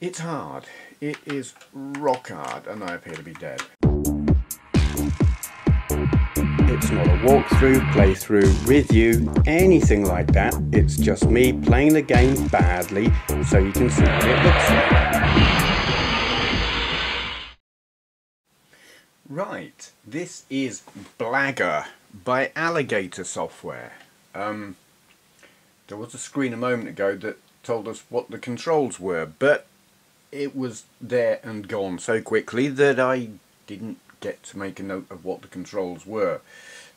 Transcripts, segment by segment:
It's hard. It is rock hard, and I appear to be dead. It's not a walkthrough, playthrough, review, anything like that. It's just me playing the game badly so you can see what it looks like. Right, this is Blagger by Alligata Software. Um, there was a screen a moment ago that told us what the controls were, but it was there and gone so quickly that I didn't get to make a note of what the controls were.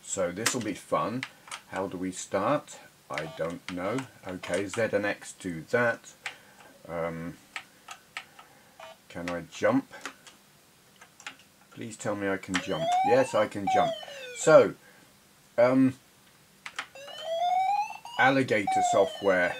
So this will be fun. How do we start? I don't know. Okay, Z and X do that. Um, can I jump? Please tell me I can jump. Yes, I can jump. So, um, Alligata software.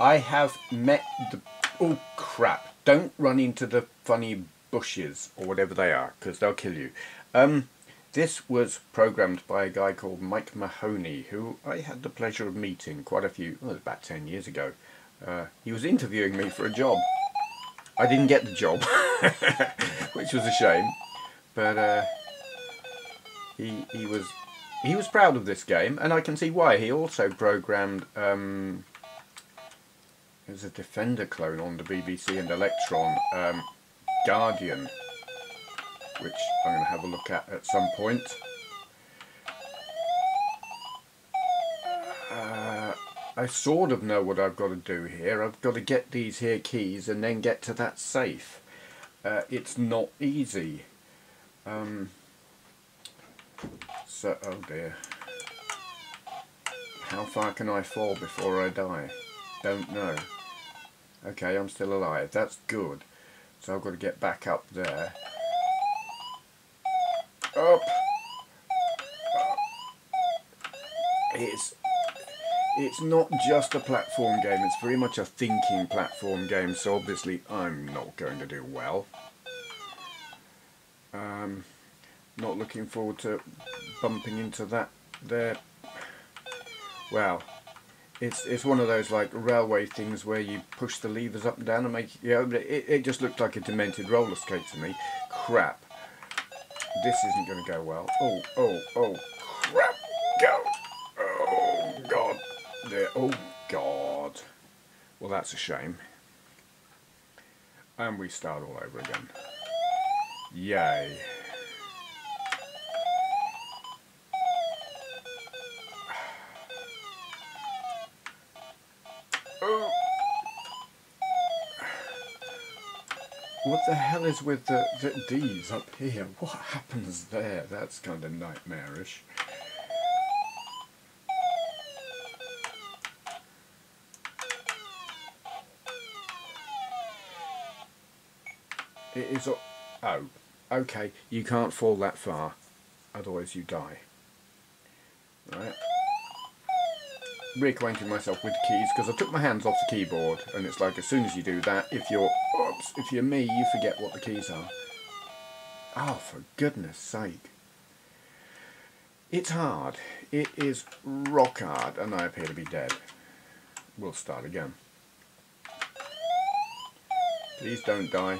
I have met the... Oh, crap. Don't run into the funny bushes or whatever they are, because they'll kill you. Um, this was programmed by a guy called Mike Mahoney, who I had the pleasure of meeting quite a few, well, about 10 years ago. Uh, he was interviewing me for a job. I didn't get the job, which was a shame. But uh, he he was he was proud of this game, and I can see why. He also programmed um, there's a Defender clone on the BBC and Electron, um, Guardian, which I'm going to have a look at at some point. Uh, I sort of know what I've got to do here. I've got to get these here keys and then get to that safe. Uh, it's not easy. Um, so, oh dear. How far can I fall before I die? Don't know. Okay, I'm still alive. That's good. So I've got to get back up there. Up! It's it's not just a platform game, it's very much a thinking platform game, so obviously I'm not going to do well. Um, not looking forward to bumping into that there. Well, it's it's one of those like railway things where you push the levers up and down and make you know, it, it just looked like a demented roller skate to me. Crap. This isn't going to go well. Oh, oh, oh, crap. Go. Oh, God. There. Oh, God. Well, that's a shame. And we start all over again. Yay. What the hell is with the, the D's up here? What happens there? That's kind of nightmarish. It is... Oh, okay, you can't fall that far, otherwise you die. Right. Reacquainting myself with keys because I took my hands off the keyboard and it's like as soon as you do that, if you're oops, if you're me, you forget what the keys are. Oh, for goodness sake. It's hard. It is rock hard and I appear to be dead. We'll start again. Please don't die.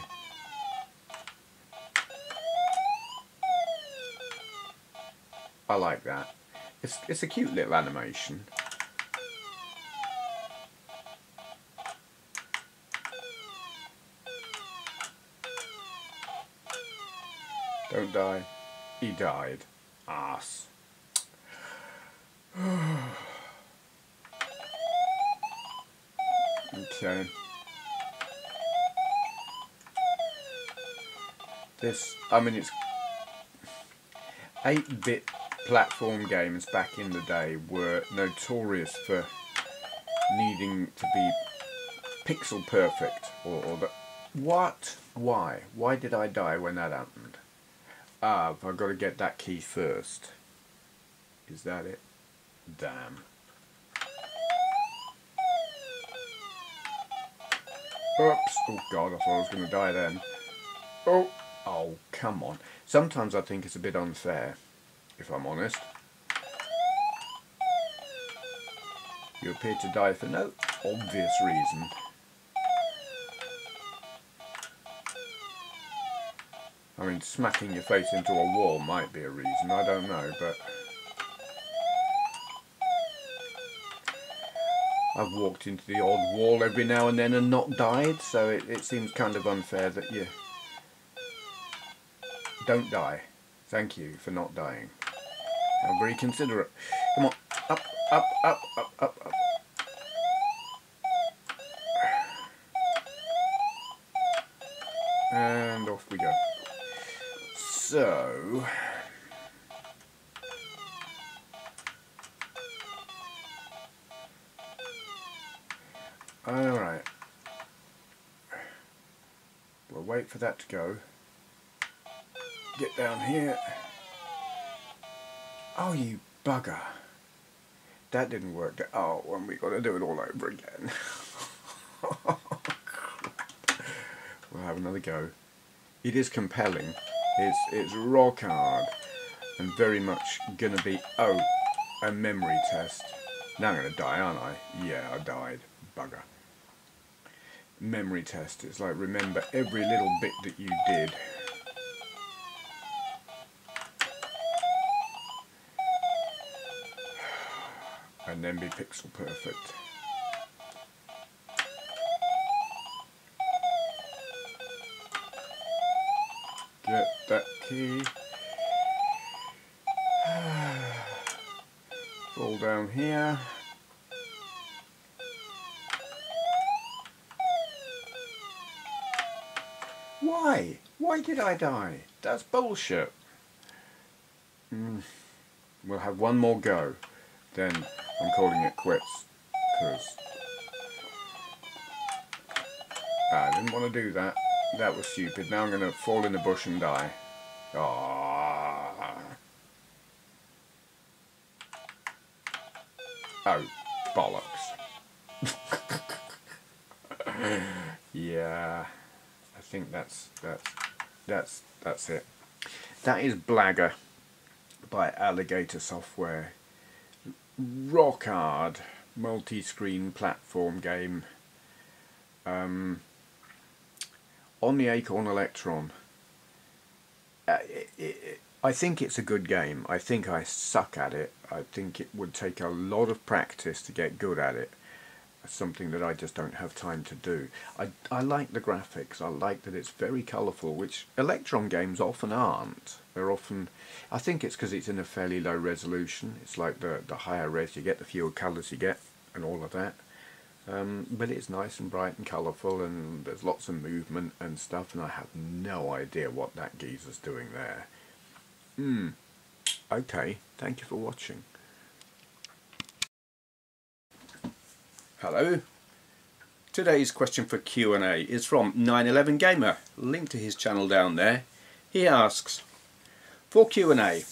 I like that. It's, it's a cute little animation. Don't die. He died. Ass. okay. This, I mean, it's 8-bit platform games back in the day were notorious for needing to be pixel perfect or, or the what why why did I die when that happened I've got to get that key first. Is that it? Damn. Oops. Oh god I thought I was going to die then. Oh oh come on. Sometimes I think it's a bit unfair if I'm honest. You appear to die for no obvious reason. I mean, smacking your face into a wall might be a reason, I don't know, but... I've walked into the odd wall every now and then and not died, so it, it seems kind of unfair that you don't die. Thank you for not dying. I'm very considerate. Come on, up, up, up, up, up, up. And off we go. So... Alright. We'll wait for that to go. Get down here. Oh, you bugger. That didn't work. Oh, when we got to do it all over again. Oh, we'll have another go. It is compelling. It's, it's rock hard and very much gonna be, oh, a memory test. Now I'm gonna die, aren't I? Yeah, I died. Bugger memory test. It's like remember every little bit that you did. And then be pixel perfect. Get that key. Fall down here. Why? Why did I die? That's bullshit. Mm. We'll have one more go. Then I'm calling it quits. Because I didn't want to do that. That was stupid. Now I'm going to fall in the bush and die. Oh, bollocks. yeah I think that's that's that's that's it. That is Blagger by Alligata Software. Rock hard multi-screen platform game um, on the Acorn Electron. Uh, it, it, I think it's a good game. I think I suck at it. I think it would take a lot of practice to get good at it something that I just don't have time to do. I, I like the graphics, I like that it's very colourful, which Electron games often aren't. They're often, I think it's because it's in a fairly low resolution, it's like the, the higher res you get, the fewer colours you get, and all of that. Um, but it's nice and bright and colourful, and there's lots of movement and stuff, and I have no idea what that geezer's doing there. Hmm. Okay, thank you for watching. Hello. Today's question for Q&A is from 911 Gamer, link to his channel down there. He asks, for Q&A,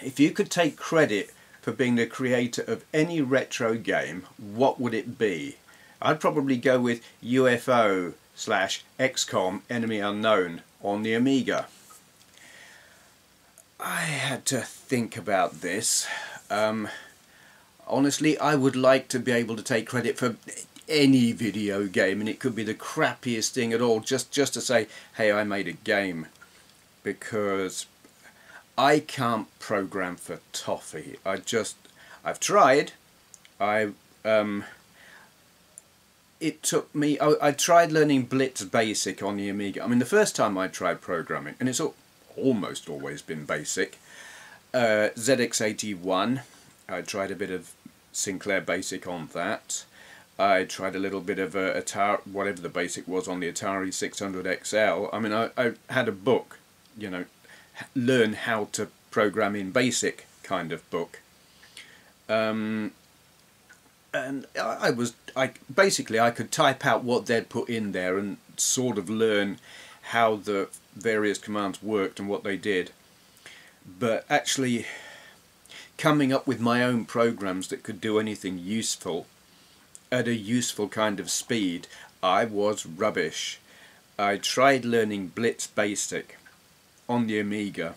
if you could take credit for being the creator of any retro game, what would it be? I'd probably go with UFO slash XCOM Enemy Unknown on the Amiga. I had to think about this. Um, honestly, I would like to be able to take credit for any video game, and it could be the crappiest thing at all, just, just to say, hey, I made a game. Because I can't program for toffee. I just, I've tried. I, um, it took me, I, I tried learning Blitz Basic on the Amiga. I mean, the first time I tried programming, and it's all, almost always been basic, uh, ZX81, I tried a bit of Sinclair Basic on that. I tried a little bit of a Atari, whatever the basic was on the Atari 600 XL. I mean, I, I had a book, you know, learn how to program in BASIC kind of book. Um, and I was, I basically I could type out what they'd put in there and sort of learn how the various commands worked and what they did. But actually, coming up with my own programs that could do anything useful at a useful kind of speed, I was rubbish. I tried learning Blitz Basic on the Amiga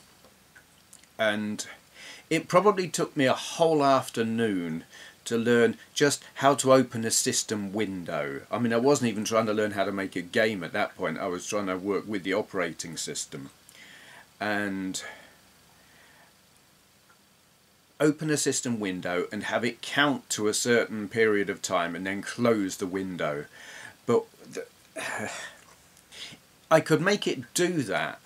and it probably took me a whole afternoon to learn just how to open a system window. I mean I wasn't even trying to learn how to make a game at that point, I was trying to work with the operating system. and open a system window and have it count to a certain period of time and then close the window. But the, I could make it do that,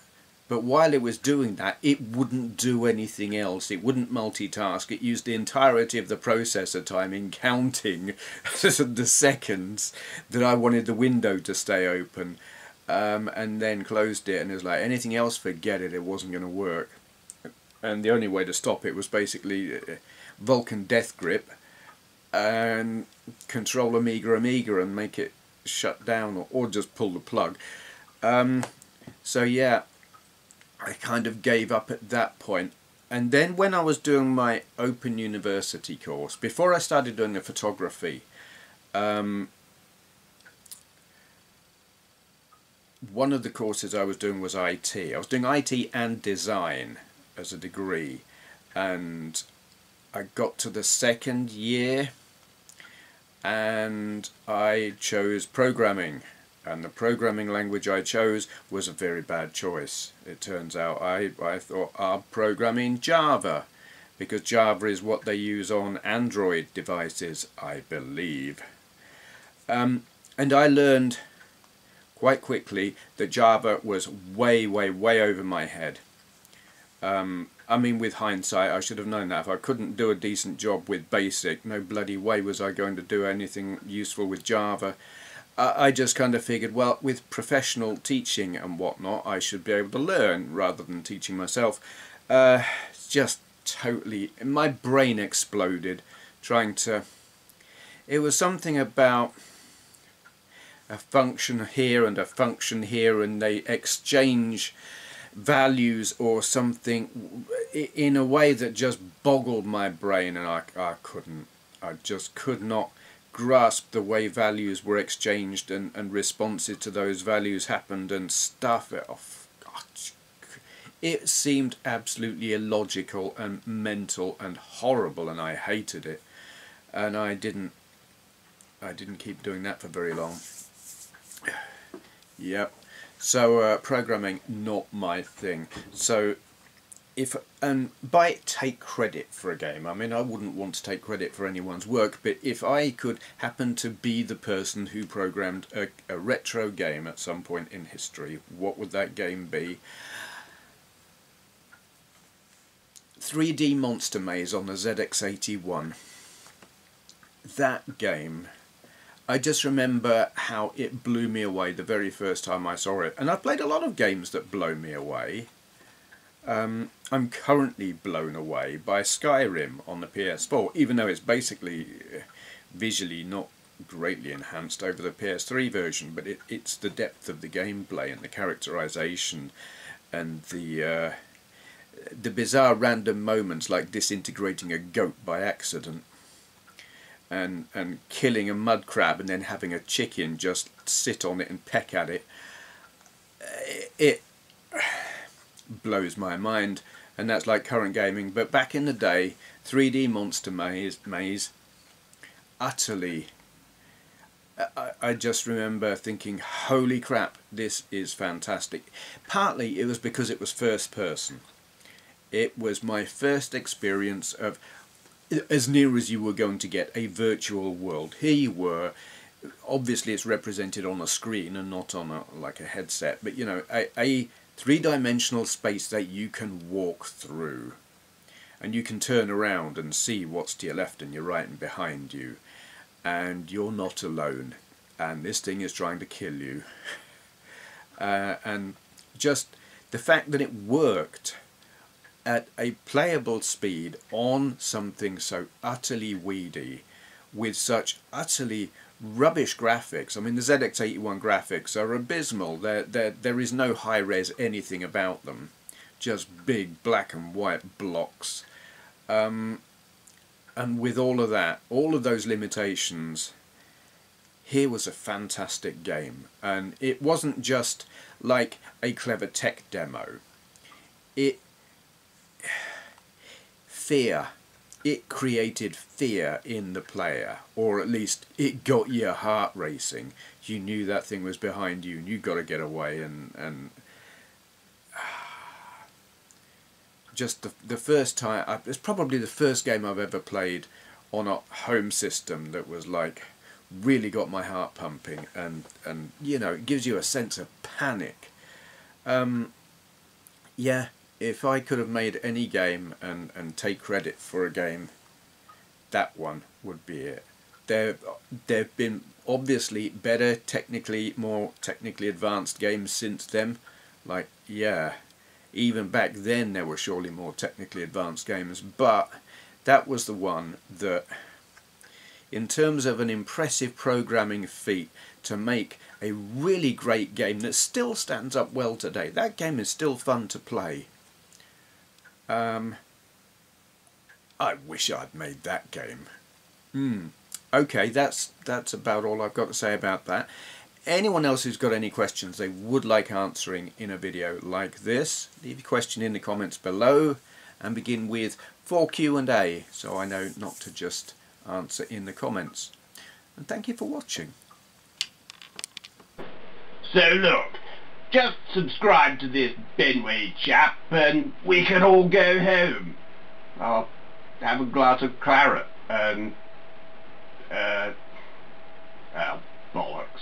but while it was doing that, it wouldn't do anything else. It wouldn't multitask. It used the entirety of the processor time in counting the seconds that I wanted the window to stay open. Um, and then closed it and it was like anything else forget it it wasn't going to work and the only way to stop it was basically Vulcan Death Grip and control Amiga Amiga and make it shut down or, or just pull the plug. Um, so yeah, I kind of gave up at that point. And then when I was doing my Open University course, before I started doing the photography, um, one of the courses I was doing was IT. I was doing IT and design as a degree and I got to the second year and I chose programming and the programming language I chose was a very bad choice. It turns out I, I thought I'll program in Java because Java is what they use on Android devices, I believe. Um, and I learned quite quickly that Java was way, way, way over my head. Um, I mean, with hindsight, I should have known that. If I couldn't do a decent job with BASIC, no bloody way was I going to do anything useful with Java. I just kind of figured, well, with professional teaching and whatnot, I should be able to learn rather than teaching myself. Uh, just totally, my brain exploded trying to. It was something about a function here and a function here, and they exchange values or something in a way that just boggled my brain and I, I couldn't I just could not grasp the way values were exchanged and, and responses to those values happened and stuff it off. It seemed absolutely illogical and mental and horrible and I hated it. And I didn't I didn't keep doing that for very long. Yep. So uh, programming, not my thing. So if and by take credit for a game, I mean I wouldn't want to take credit for anyone's work, but if I could happen to be the person who programmed a, a retro game at some point in history, what would that game be? 3D Monster Maze on the ZX81. That game I just remember how it blew me away the very first time I saw it. And I've played a lot of games that blow me away. Um, I'm currently blown away by Skyrim on the PS4, even though it's basically uh, visually not greatly enhanced over the PS3 version, but it, it's the depth of the gameplay and the characterization and the uh, the bizarre random moments like disintegrating a goat by accident and and killing a mud crab and then having a chicken just sit on it and peck at it. It blows my mind and that's like current gaming. But back in the day 3D monster maze maze utterly I, I just remember thinking holy crap this is fantastic. Partly it was because it was first person. It was my first experience of as near as you were going to get a virtual world. Here you were, obviously it's represented on a screen and not on a, like a headset, but you know, a, a three-dimensional space that you can walk through. And you can turn around and see what's to your left and your right and behind you. And you're not alone. And this thing is trying to kill you. Uh, and just the fact that it worked at a playable speed on something so utterly weedy with such utterly rubbish graphics. I mean, the ZX81 graphics are abysmal. There, there, there is no high-res anything about them. Just big black and white blocks. Um, and with all of that, all of those limitations, here was a fantastic game. And it wasn't just like a clever tech demo. It fear. It created fear in the player, or at least it got your heart racing. You knew that thing was behind you, and you got to get away. And and just the, the first time, I, it's probably the first game I've ever played on a home system that was like really got my heart pumping and and you know it gives you a sense of panic um, yeah if I could have made any game and and take credit for a game that one would be it there there've been obviously better technically more technically advanced games since then like yeah even back then there were surely more technically advanced games but that was the one that in terms of an impressive programming feat to make a really great game that still stands up well today. That game is still fun to play. Um, I wish I'd made that game. Hmm. Okay, that's that's about all I've got to say about that. Anyone else who's got any questions they would like answering in a video like this, leave your question in the comments below and begin with for Q&A so I know not to just answer in the comments. And thank you for watching. So look, just subscribe to this Benway chap and we can all go home. I'll have a glass of claret and... Uh, oh, bollocks.